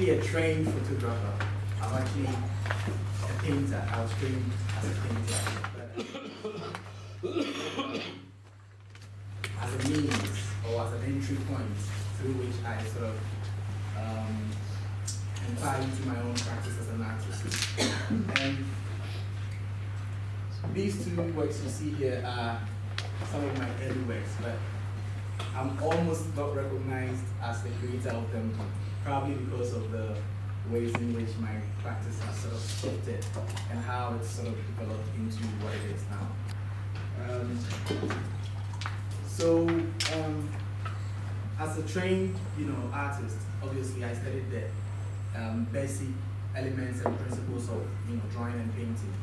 actually a trained photographer. I'm actually a painter. I was trained as a painter. But as a means or as an entry point through which I sort of um, inquire into my own practice as an artist. and these two works you see here are some of my early works, but I'm almost not recognized as the creator of them, probably because of the ways in which my practice has sort of shifted and how it's sort of developed into what it is now. Um, so, um, as a trained, you know, artist, obviously I studied the um, basic elements and principles of, you know, drawing and painting.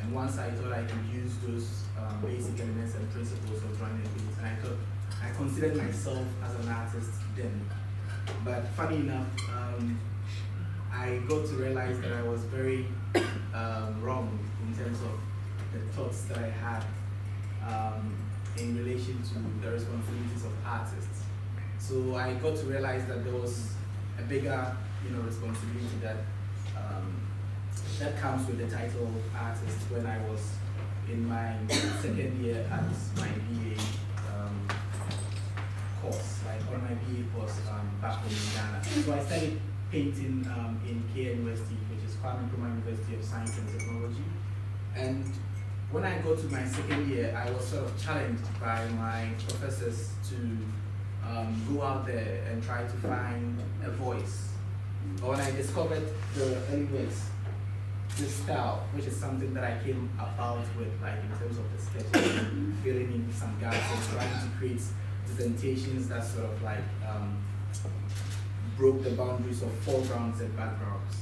And once I thought I could use those um, basic elements and principles of drawing and painting, I thought I considered myself as an artist then. But funny enough, um, I got to realize that I was very um, wrong in terms of the thoughts that I had um, in relation to the responsibilities of artists. So I got to realize that there was a bigger, you know, responsibility that um, that comes with the title artist when I was in my second year at my BA course, like on my BA course um, back home in Ghana. So I started painting um, in KNUST, which is Kwame Nkrumah University of Science and Technology. And when I got to my second year, I was sort of challenged by my professors to um, go out there and try to find a voice. But when I discovered the early works, this style, which is something that I came about with, like in terms of the sketching, filling in some gaps and trying to create presentations that sort of like um, broke the boundaries of foregrounds and backgrounds.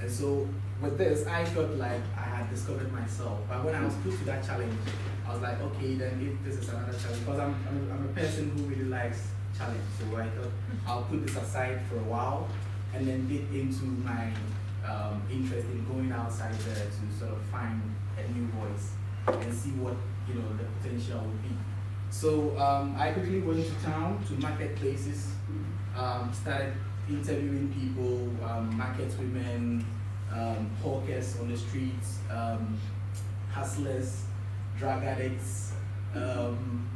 And so with this, I felt like I had discovered myself. But when I was put to that challenge, I was like, okay, then if this is another challenge, because I'm, I'm, I'm a person who really likes challenge. So I thought I'll put this aside for a while and then get into my um, interest in going outside there to sort of find a new voice and see what you know the potential would be. So um, I quickly went to town to marketplaces, um, started interviewing people, um, market women, um, hawkers on the streets, um, hustlers, drug addicts, um,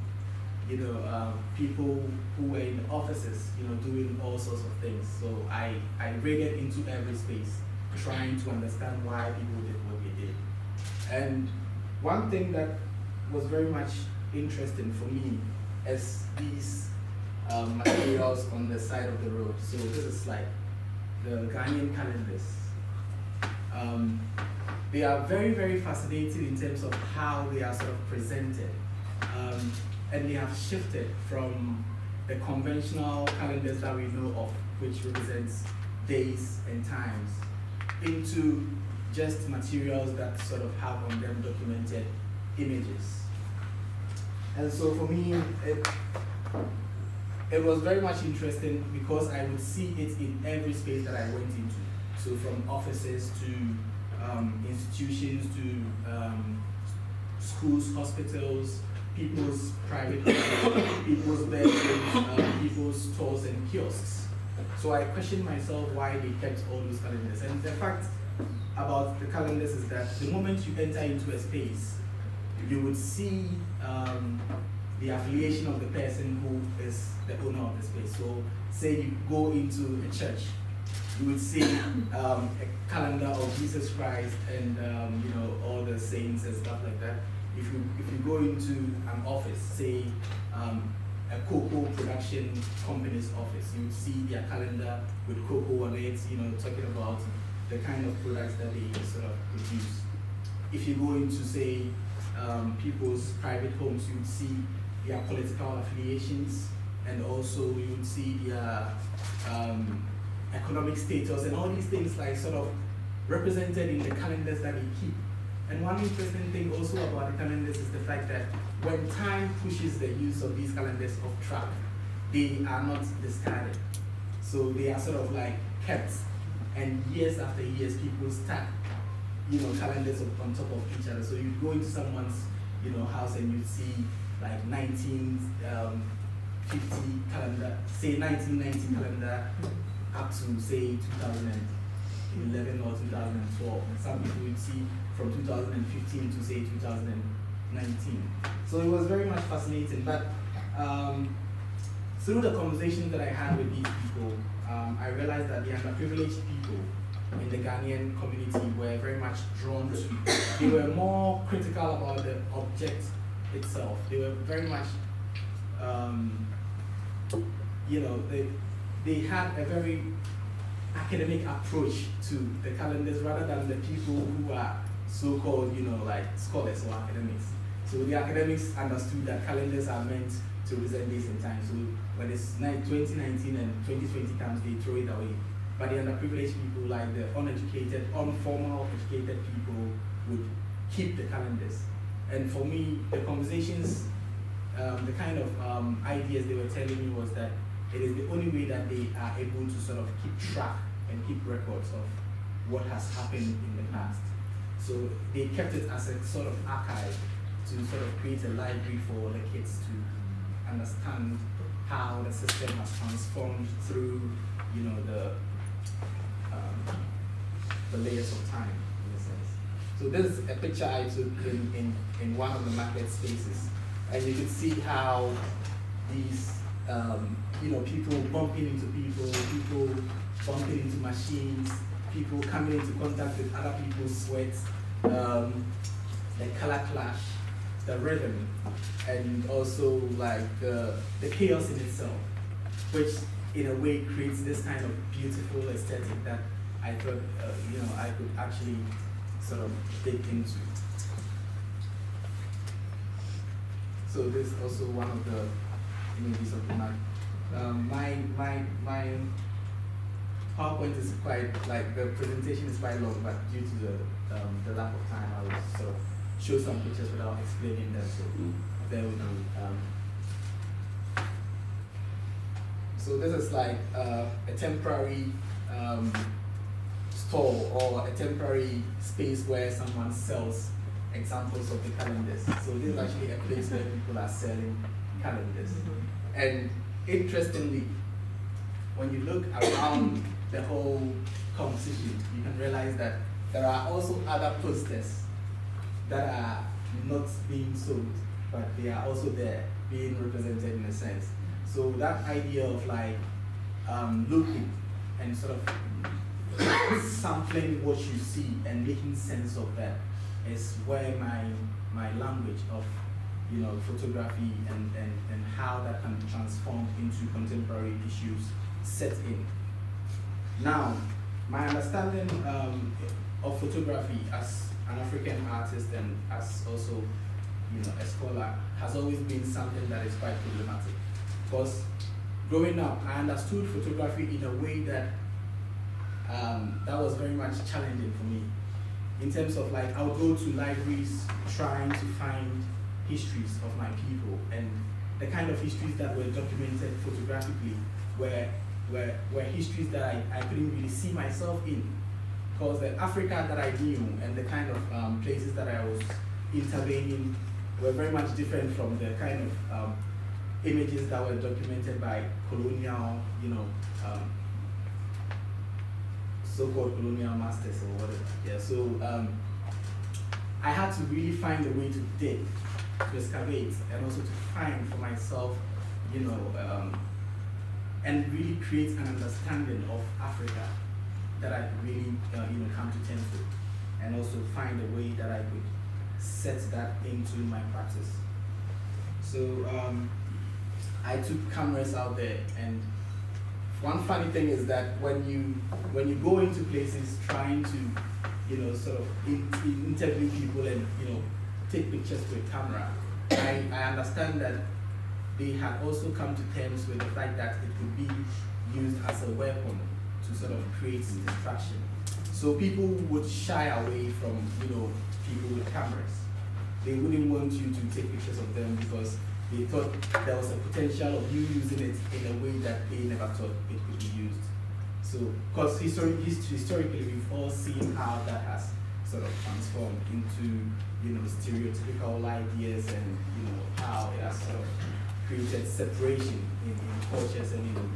you know, uh, people who were in offices, you know, doing all sorts of things. So I, I raided into every space trying to understand why people did what they did. And one thing that was very much interesting for me as these um, materials on the side of the road. So this is like the Ghanaian calendars. Um, they are very, very fascinating in terms of how they are sort of presented. Um, and they have shifted from the conventional calendars that we know of, which represents days and times, into just materials that sort of have on them documented images. And so for me, it, it was very much interesting because I would see it in every space that I went into. So from offices to um, institutions to um, schools, hospitals, people's private people's bedrooms, uh, people's stores and kiosks. So I questioned myself why they kept all those calendars. And the fact about the calendars is that the moment you enter into a space, you would see um, the affiliation of the person who is the owner of the space. So say you go into a church, you would see um, a calendar of Jesus Christ and um, you know all the saints and stuff like that. If you if you go into an office, say um, a cocoa production company's office, you would see their calendar with cocoa on it, you know, talking about the kind of products that they sort of produce. If you go into say um, people's private homes, you would see their political affiliations, and also you would see their um, economic status, and all these things like sort of represented in the calendars that they keep. And one interesting thing also about the calendars is the fact that when time pushes the use of these calendars off track, they are not discarded. So they are sort of like kept, and years after years, people stack, you know, calendars on top of each other. So you'd go into someone's, you know, house and you'd see like 1950 um, calendar, say 1990 calendar, up to say 2011 or 2012. And some people would see from 2015 to say 2019. So it was very much fascinating. But um, through the conversations that I had with these people, um, I realized that the underprivileged people in the Ghanaian community were very much drawn to, they were more critical about the object itself. They were very much, um, you know, they, they had a very academic approach to the calendars rather than the people who are so-called, you know, like scholars or academics. So the academics understood that calendars are meant to represent days and time. So when it's 2019 and 2020 comes, they throw it away. But the underprivileged people, like the uneducated, informal educated people, would keep the calendars. And for me, the conversations, um, the kind of um, ideas they were telling me was that it is the only way that they are able to sort of keep track and keep records of what has happened in the past. So they kept it as a sort of archive to sort of create a library for the kids to understand how the system has transformed through, you know, the um, the layers of time in a sense. So this is a picture I took in, in, in one of the market spaces. And you can see how these, um, you know, people bumping into people, people bumping into machines, people coming into contact with other people's sweats, um, the color clash, the rhythm, and also like the chaos in itself, which in a way creates this kind of beautiful aesthetic that I thought, uh, you know, I could actually sort of dig into. So this is also one of the images of the map. Um, my, my, my PowerPoint is quite, like the presentation is quite long, but due to the, um, the lack of time, I will sort of show some pictures without explaining them, so with me. Um, so this is like uh, a temporary um, store or a temporary space where someone sells examples of the calendars. So this is actually a place where people are selling calendars. And interestingly, when you look around the whole composition, you can realize that there are also other posters that are not being sold, but they are also there, being represented in a sense. So that idea of like um, looking and sort of sampling what you see and making sense of that is where my my language of you know photography and, and, and how that can be transformed into contemporary issues set in. Now, my understanding um, of photography as an African artist and as also you know a scholar has always been something that is quite problematic. Because growing up, I understood photography in a way that um, that was very much challenging for me. In terms of like, I would go to libraries trying to find histories of my people and the kind of histories that were documented photographically were, were, were histories that I, I couldn't really see myself in because the Africa that I knew and the kind of um, places that I was intervening were very much different from the kind of um, images that were documented by colonial, you know, um, so-called colonial masters or whatever. Yeah, so um, I had to really find a way to dig, to excavate, and also to find for myself, you know, um, and really create an understanding of Africa that I could really, uh, you know, come to terms with, and also find a way that I could set that into my practice. So um, I took cameras out there, and one funny thing is that when you when you go into places trying to, you know, sort of in, in interview people and you know take pictures with camera, I, I understand that they had also come to terms with the fact that it could be used as a weapon to sort of create mm. distraction. So people would shy away from, you know, people with cameras. They wouldn't want you to take pictures of them because they thought there was a potential of you using it in a way that they never thought it could be used. So, because histori historically we've all seen how that has sort of transformed into, you know, stereotypical ideas and, you know, how it has sort of created separation in, in cultures and in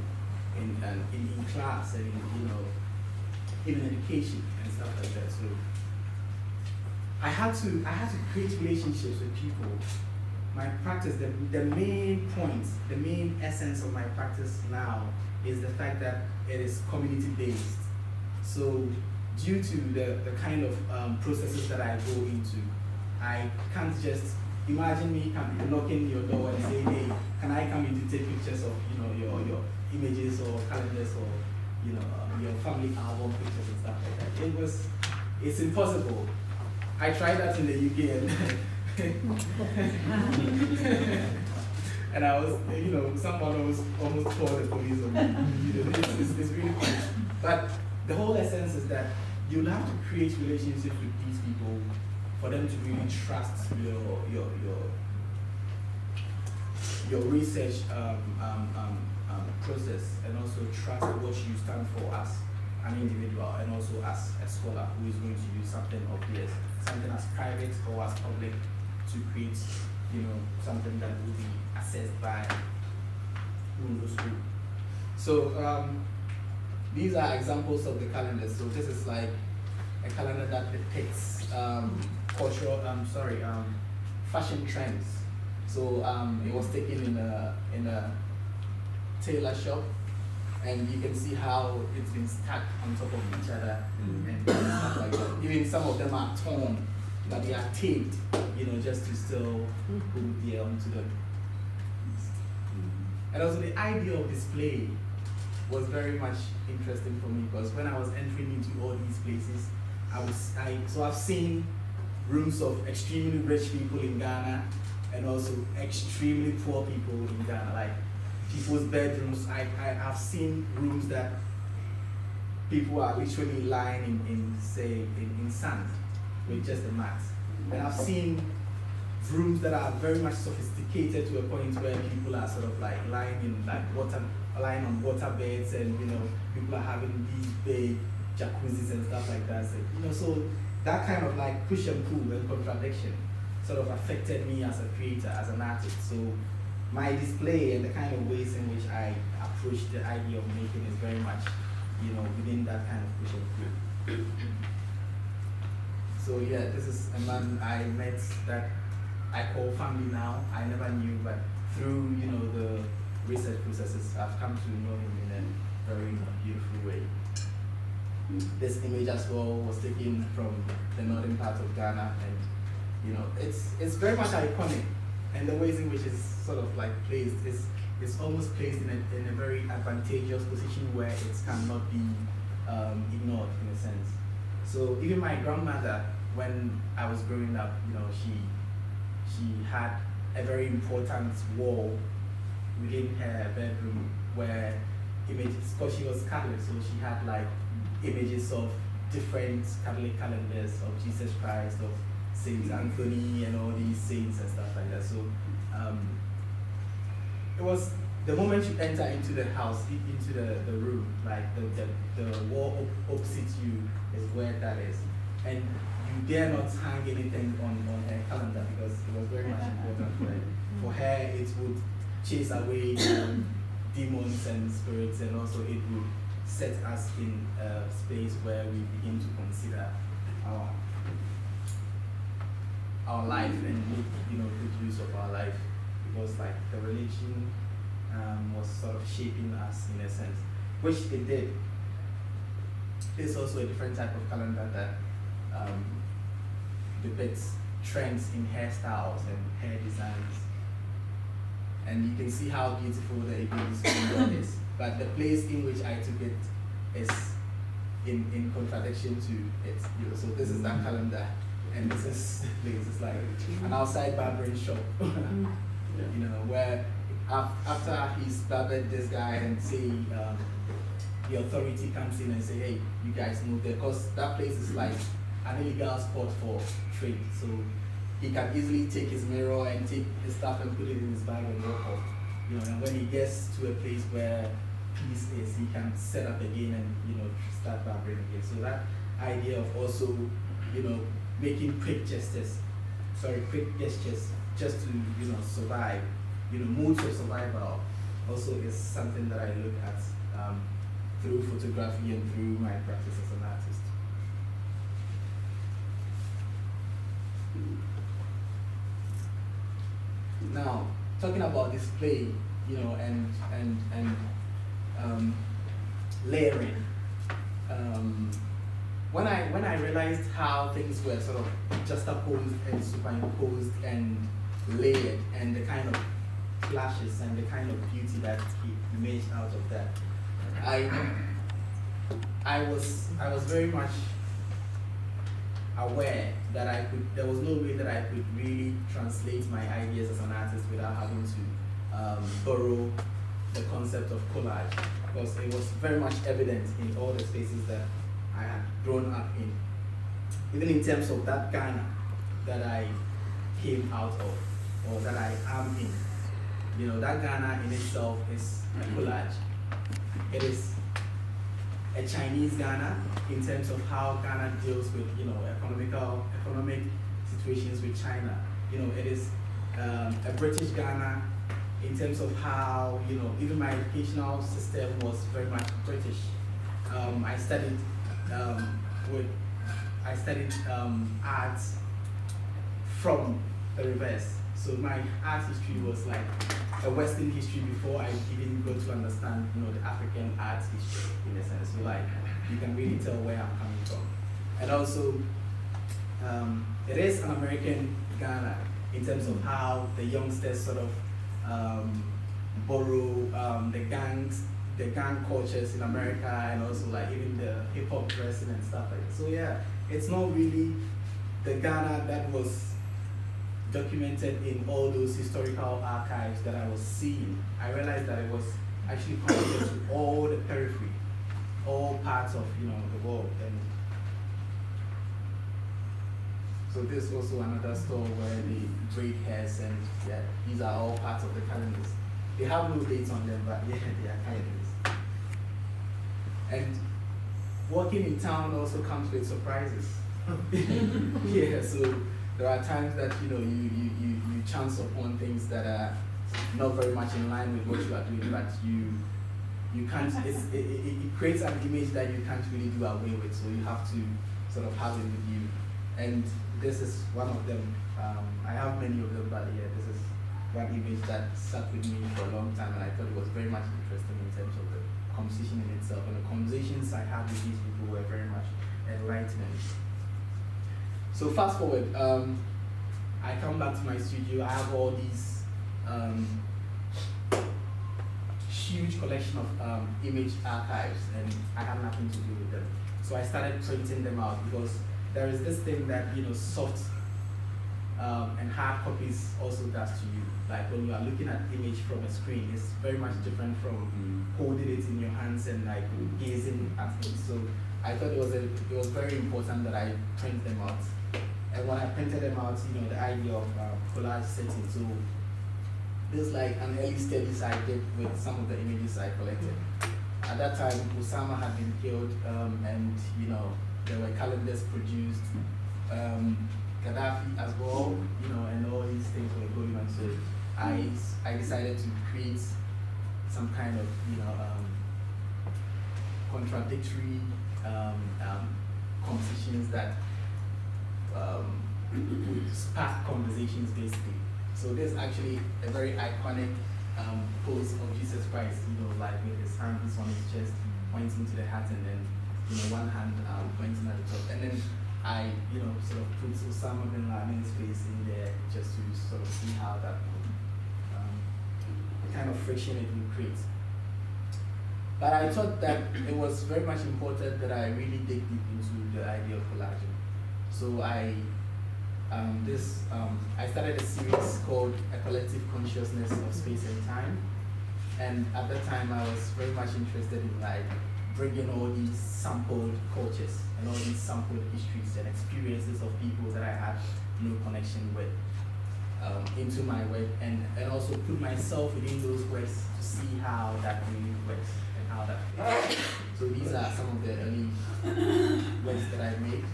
in, and in, in class and in, you know, even education and stuff like that. So I had to I had to create relationships with people. My practice, the, the main point, the main essence of my practice now is the fact that it is community based. So due to the, the kind of um, processes that I go into, I can't just imagine me knocking your door and say, hey, can I come in to take pictures of you know your, your images or calendars or you know um, your family album pictures and stuff like that. It was it's impossible. I tried that in the UK and and I was you know someone was almost called the police on me. It's, it's, it's really funny. But the whole essence is that you'll have to create relationships with these people for them to really trust your your your your research um, um, um, um, process and also trust what you stand for as an individual and also as a scholar who is going to use something obvious, something as private or as public to create, you know, something that will be assessed by who knows who. So um, these are examples of the calendars. So this is like a calendar that depicts um, cultural, I'm um, sorry, um, fashion trends. So um, it was taken in a in a tailor shop, and you can see how it's been stacked on top of each other mm. and stuff like that. Even some of them are torn, but they are taped, you know, just to still hold the um, to the. And also the idea of this play was very much interesting for me because when I was entering into all these places, I was I so I've seen rooms of extremely rich people in Ghana and also extremely poor people in Ghana, like people's bedrooms. I, I have seen rooms that people are literally lying in, in say in, in sand with just a mat. And I've seen rooms that are very much sophisticated to a point where people are sort of like lying in like water lying on water beds and you know people are having these big jacuzzis and stuff like that. So, you know, so that kind of like push and pull and contradiction sort of affected me as a creator, as an artist. So my display and the kind of ways in which I approach the idea of making is very much, you know, within that kind of push and pull. so yeah, this is a man I met that I call family now. I never knew, but through, you know, the research processes, I've come to know him in a very beautiful way. This image as well was taken from the northern part of Ghana, and you know, it's it's very much iconic, and the ways in which it's sort of like placed is is almost placed in a, in a very advantageous position where it cannot be um, ignored in a sense. So even my grandmother, when I was growing up, you know, she she had a very important wall within her bedroom where images, because she was Catholic, so she had like images of different Catholic calendars of Jesus Christ, of Saint Anthony, and all these saints and stuff like that. So um, it was the moment you enter into the house, into the, the room, like the, the, the wall opposite you is where that is. And you dare not hang anything on, on her calendar because it was very much important for her. For her, it would chase away um, demons and spirits, and also it would set us in a space where we begin to consider our our life and make you know good use of our life because like the religion um, was sort of shaping us in a sense, which it did. It's also a different type of calendar that um, depicts trends in hairstyles and hair designs. And you can see how beautiful the Ibis is but the place in which I took it is in, in contradiction to it. You know, so this is that mm. calendar, and this is this is like an outside barbering shop. you know, where after he's barbered this guy and say um, the authority comes in and say, hey, you guys move there, because that place is like an illegal spot for trade. So he can easily take his mirror and take his stuff and put it in his bag and walk off. You know, and when he gets to a place where peace is he can set up again and you know start barbering again. So that idea of also you know making quick gestures, sorry, quick gestures just to you know survive, you know modes of survival also is something that I look at um, through photography and through my practice as an artist. Now, talking about display, you know, and and and um, layering. Um, when I when I realized how things were sort of juxtaposed and superimposed and layered, and the kind of flashes and the kind of beauty that he emerged out of that, I I was I was very much aware that I could there was no way that I could really translate my ideas as an artist without having to um, borrow the concept of collage because it was very much evident in all the spaces that I had grown up in. Even in terms of that Ghana that I came out of or that I am in. You know, that Ghana in itself is a collage. It is a Chinese Ghana in terms of how Ghana deals with, you know, economical, economic situations with China. You know, it is um, a British Ghana in terms of how, you know, even my educational system was very much British. Um, I studied um, with, I studied um, arts from the reverse. So my art history was like a Western history before I even got to understand, you know, the African art history in a sense. So like, you can really tell where I'm coming from. And also, um, it is an American Ghana in terms of how the youngsters sort of um, borrow um, the gangs, the gang cultures in America, and also like even the hip hop dressing and stuff like that. So yeah, it's not really the Ghana that was documented in all those historical archives that I was seeing. I realized that it was actually connected to all the periphery, all parts of you know the world. And so this is also another store where they braid hairs and yeah, these are all parts of the calendars. They have no dates on them, but yeah, they are calendars. And walking in town also comes with surprises. yeah, so there are times that you know you, you, you, you chance upon things that are not very much in line with what you are doing, but you you can't. it, it, it creates an image that you can't really do away with, so you have to sort of have it with you. And this is one of them. Um, I have many of them, but yeah, this is one image that sat with me for a long time, and I thought it was very much interesting in terms of the composition in itself, and the conversations I had with these people were very much enlightening. So fast forward, um, I come back to my studio. I have all these um, huge collection of um, image archives, and I have nothing to do with them. So I started printing them out because there is this thing that you know soft um, and hard copies also does to you. Like when you are looking at image from a screen, it's very much different from mm. holding it in your hands and like gazing at it. So I thought it was a, it was very important that I print them out. And when I printed them out, you know, the idea of uh, collage setting. So there's like an early studies I did with some of the images I collected. At that time, Osama had been killed, um, and you know, there were calendars produced, um, Gaddafi as well, you know, and all these things were going on. So I, I decided to create some kind of, you know, um, contradictory um, um, compositions that um, spark conversations basically. So there's actually a very iconic um, pose of Jesus Christ, you know, like with his hands on his chest, pointing to the hat, and then you know one hand um, pointing at the top, and then I, you know, sort of put Osama bin Laden's face in there just to sort of see how that um, kind of friction it would create. But I thought that it was very much important that I really dig deep into the idea of collaging. So I, um, this, um, I started a series called A Collective Consciousness of Space and Time. And at that time, I was very much interested in like bringing all these sampled cultures and all these sampled histories and experiences of people that I had no connection with um, into my work and, and also put myself within those works to see how that really works how that. So these are some of the early works that I made.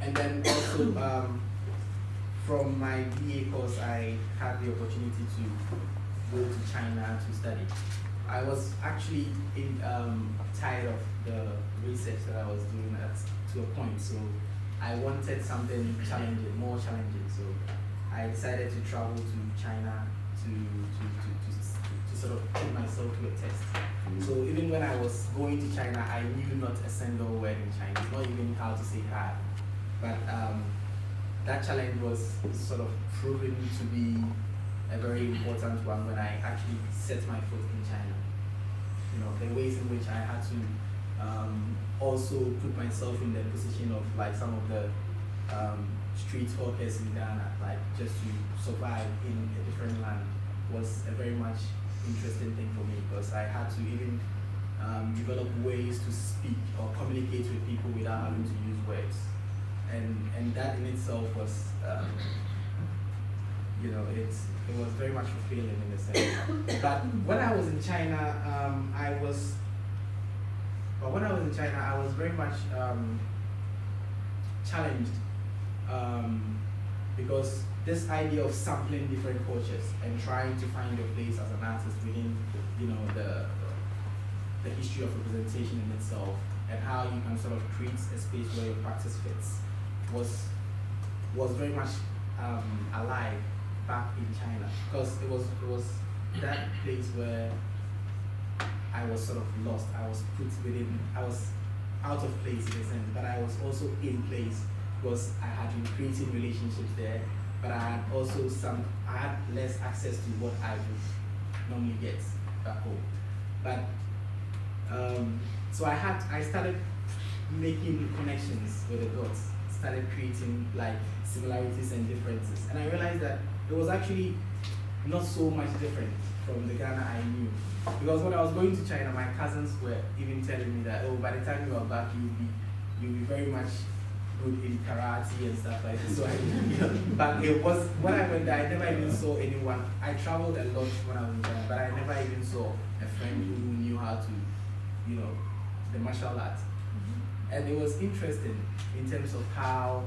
And then also um, from my BA course, I had the opportunity to go to China to study. I was actually in, um, tired of the research that I was doing at, to a point, so I wanted something challenging, more challenging. So I decided to travel to China to, to, to, to, to sort of put myself to a test. Mm. So even when I was going to China, I knew not a single word in Chinese, not even how to say hi. But um, that challenge was sort of proven to be a very important one when I actually set my foot in China. You know, the ways in which I had to um, also put myself in the position of like some of the um, street hawkers in Ghana, like just to survive in a different land was a very much interesting thing for me because I had to even um, develop ways to speak or communicate with people without having to use words. And, and that in itself was, um, you know, it's, it was very much fulfilling in a sense. but when I was in China, um, I was, but when I was in China, I was very much um, challenged um, because this idea of sampling different cultures and trying to find your place as an artist within, you know, the the history of representation in itself and how you can sort of create a space where your practice fits was was very much um, alive back in China. Because it was it was that place where I was sort of lost. I was put within. I was out of place in a sense, but I was also in place because I had been creating relationships there but I had also some, I had less access to what I would normally get back home. But, um, so I had, I started making connections with the dots, started creating like similarities and differences. And I realized that it was actually not so much different from the Ghana I knew. Because when I was going to China, my cousins were even telling me that, oh, by the time you are back, you'll be, you'll be very much good in karate and stuff like that. So I, you know, but it was when I went there, I never even saw anyone. I traveled a lot when I was China, but I never even saw a friend who knew how to, you know, the martial art. Mm-hmm. And it was interesting in terms of how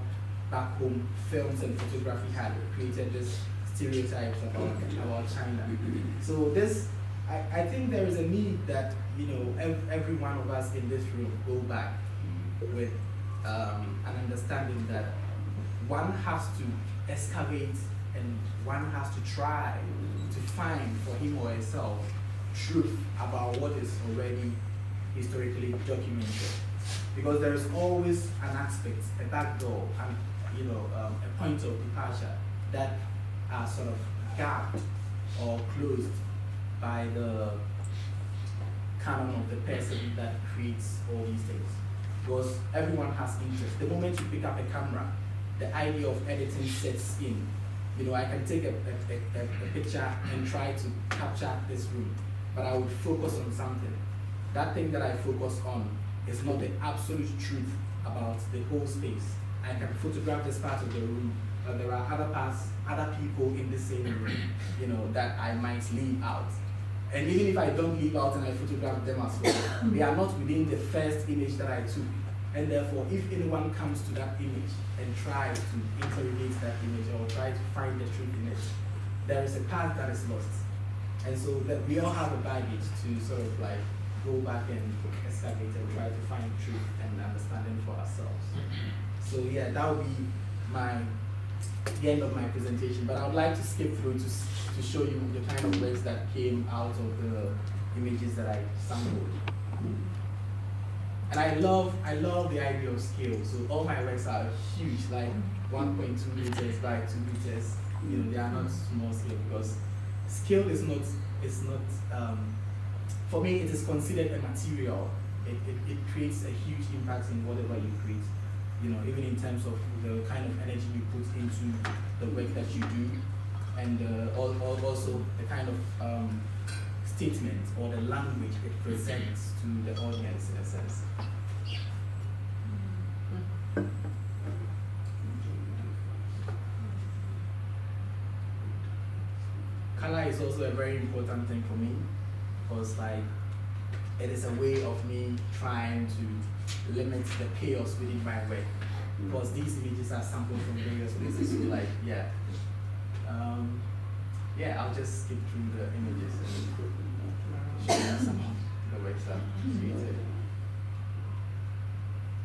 back home films and photography had created this stereotypes about about China. So this, I, I think there is a need that you know every, every one of us in this room go back with um, an understanding that one has to excavate and one has to try to find for him or herself truth about what is already historically documented. Because there is always an aspect, a back door, and you know, um, a point of departure that are sort of gapped or closed by the canon of the person that creates all these things because everyone has interest. The moment you pick up a camera, the idea of editing sets in. You know, I can take a, a, a, a picture and try to capture this room, but I would focus on something. That thing that I focus on is not the absolute truth about the whole space. I can photograph this part of the room, but there are other parts, other people in the same room, you know, that I might leave out. And even if I don't leave out and I photograph them as well, they are not within the first image that I took. And therefore, if anyone comes to that image and tries to interrogate that image or try to find the truth in it, there is a part that is lost. And so that we all have a baggage to sort of like go back and excavate and try to find truth and understanding for ourselves. So yeah, that would be my the end of my presentation. But I would like to skip through to to show you the kind of works that came out of the images that I sampled. And I love, I love the idea of scale. So all my works are huge, like 1.2 meters by 2 meters. You know, they are not small scale because scale is not, it's not, um, for me it is considered a material. It, it, it creates a huge impact in whatever you create. You know, even in terms of the kind of energy you put into the work that you do, and uh, also the kind of um, statement or the language it presents to the audience in a sense. Color is also a very important thing for me because like it is a way of me trying to limit the chaos within my work because these images are sampled from various places. So like, yeah. Um, yeah, I'll just skip through the images and show you some of the works that created.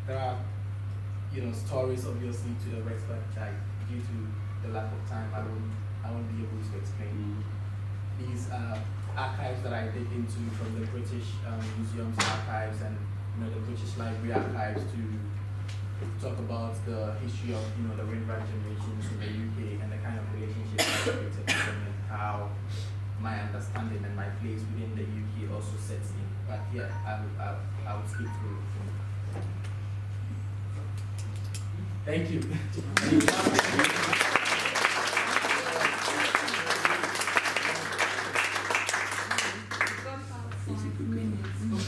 There are, you know, stories obviously to the works, but like due to the lack of time, I won't, I won't be able to explain. These are archives that I dig into from the British um, Museum's archives and you know the British Library archives to talk about the history of you know the rainbow generations in the UK and the kind of relationship and how my understanding and my place within the UK also sets in. But yeah, I will, I will, I will skip through. Thank you.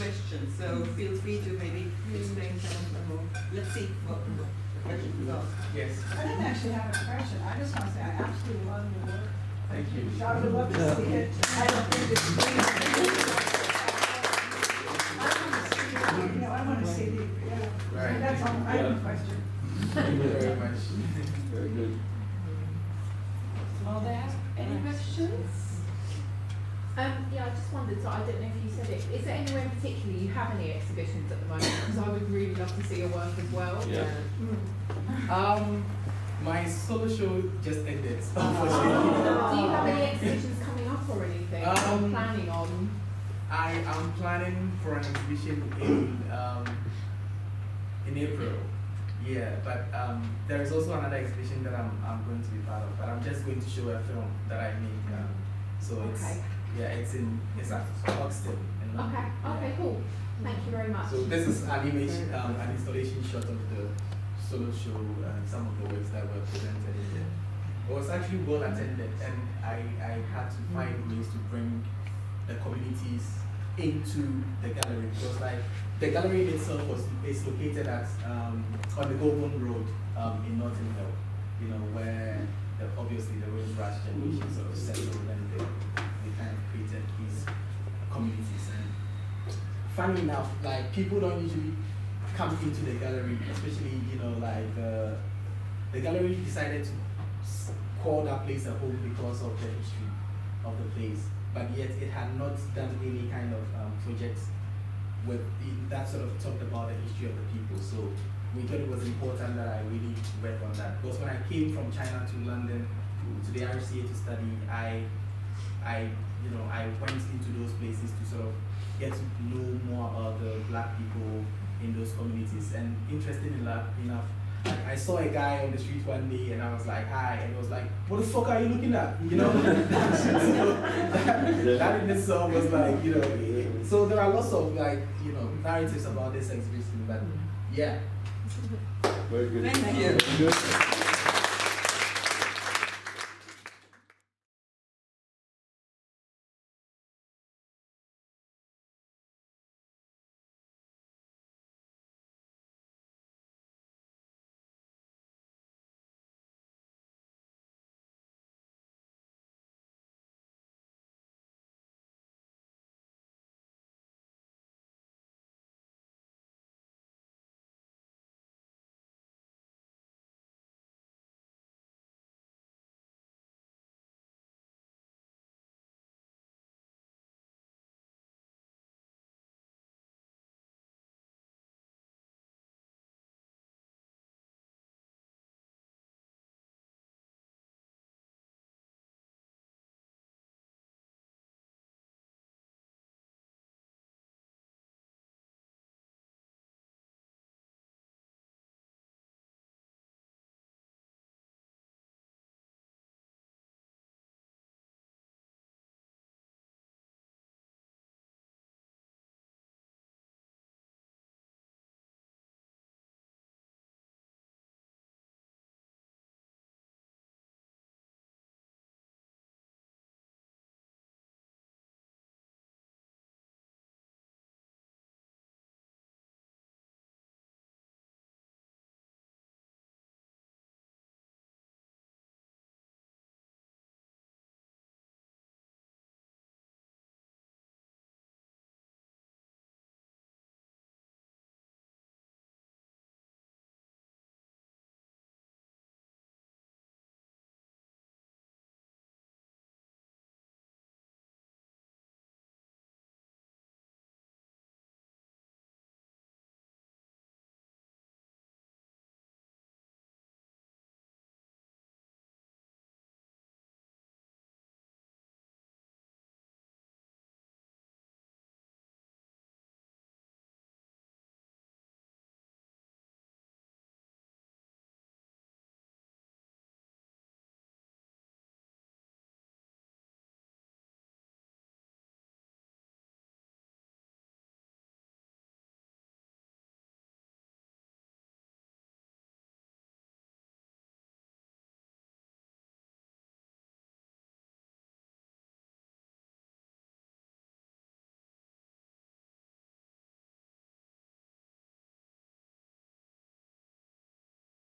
questions, so feel free to maybe explain some of them more. Let's see what the questions are. Yes. I didn't actually have a question. I just want to say I absolutely love your work. Thank you. I would love to see it. I don't think it's great. You know, I want to see the, yeah. Right. That's all. I have a question. Thank you very much. Very good. Are there any questions? Um, yeah, I just wondered, so I don't know if you said it, is there anywhere in particular you have any exhibitions at the moment? Because I would really love to see your work as well. Yeah. Um, my solo show just ended, Do you have any exhibitions coming up or anything? Um, I'm planning on. I am planning for an exhibition in um, in April. Yeah, but um, there is also another exhibition that I'm, I'm going to be part of. But I'm just going to show a film that I made. Um, so it's Okay. yeah, it's in it's at Hoxton in London. Okay, okay, cool. Thank you very much. So this is an image, um, an installation shot of the solo show and some of the works that were presented in there. It was actually well attended and I, I had to find ways to bring the communities into the gallery because like the gallery itself was is located at um, on the Golborne Road um, in Notting Hill, you know, where the, obviously the Windrush generation sort of settled and they, they kind of created these communities funny enough, like people don't usually come into the gallery, especially you know like uh, the gallery decided to call that place a home because of the history of the place, but yet it had not done any kind of um, projects with that sort of talked about the history of the people. So we thought it was important that I really work on that because when I came from China to London to the RCA to study, I I, you know, I went into those places to sort of get to know more about the black people in those communities. And interesting enough, enough like I saw a guy on the street one day and I was like, hi, and he was like, what the fuck are you looking at? You know? so that, that in itself was like, you know, eh. so there are lots of like, you know, narratives about this exhibition, but yeah. Very good. Thank you. Very good.